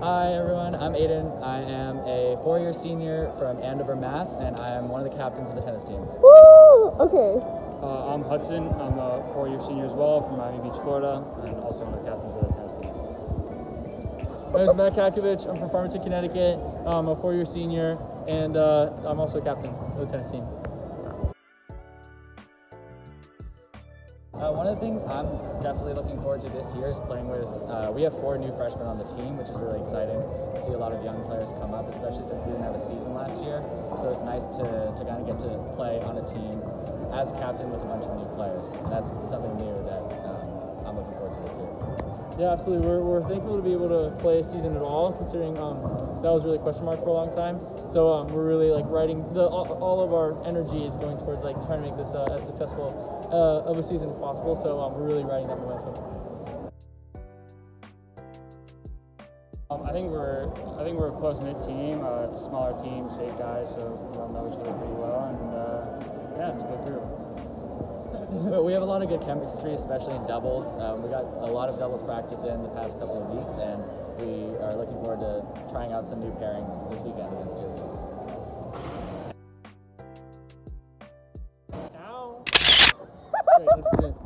Hi everyone, I'm Aidan. I am a four-year senior from Andover, Mass, and I am one of the captains of the tennis team. Woo! Okay. Uh, I'm Hudson. I'm a four-year senior as well from Miami Beach, Florida, and also one of the captains of the tennis team. My name is Mac Katkavich. I'm from Farmington, Connecticut. I'm a four-year senior, and uh, I'm also a captain of the tennis team. Uh, one of the things I'm definitely looking forward to this year is playing with. Uh, we have four new freshmen on the team, which is really exciting to see a lot of young players come up, especially since we didn't have a season last year. So it's nice to, to kind of get to play on a team as captain with a bunch of new players. And that's something new that um, I'm looking forward to this year. Yeah, absolutely. We're, we're thankful to be able to play a season at all, considering um, that was really a question mark for a long time. So um, we're really like writing the all, all, of our energy is going towards like trying to make this uh, as successful uh, of a season as possible. So um, we're really riding that momentum. Um, I think we're I think we're a close knit team. Uh, it's a smaller team, eight guys, so we all know each other pretty well, and uh, yeah, it's a good group. But we have a lot of good chemistry, especially in doubles. Um, we got a lot of doubles practice in the past couple of weeks, and we are looking forward to trying out some new pairings this weekend against. Now. Great,